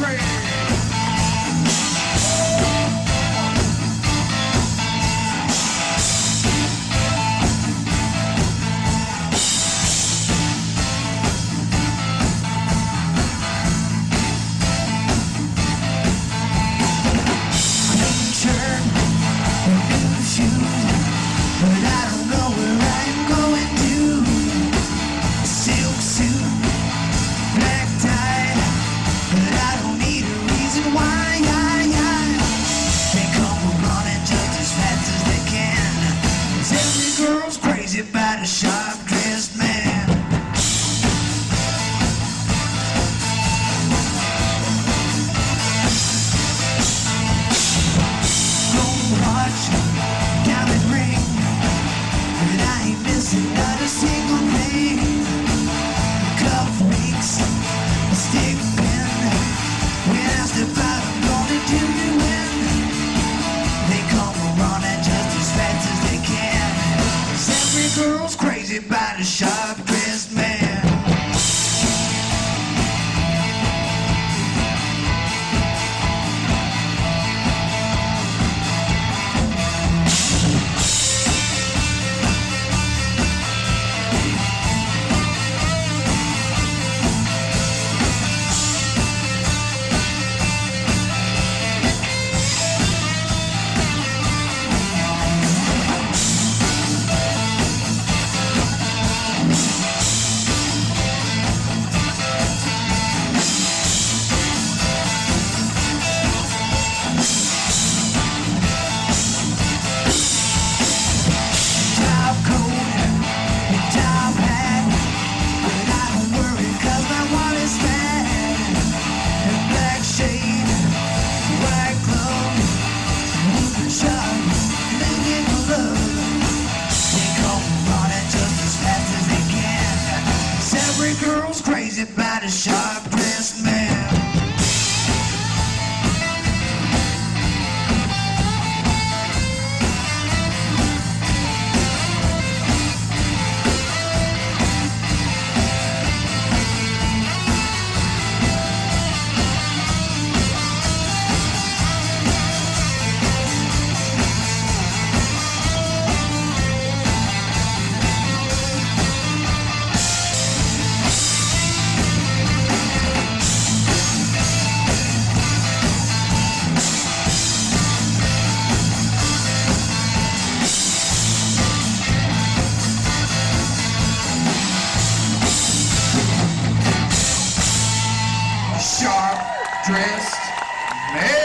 grave. girls crazy about a sharp dressed man. Every girl's crazy about a sharp-dressed man. dressed man.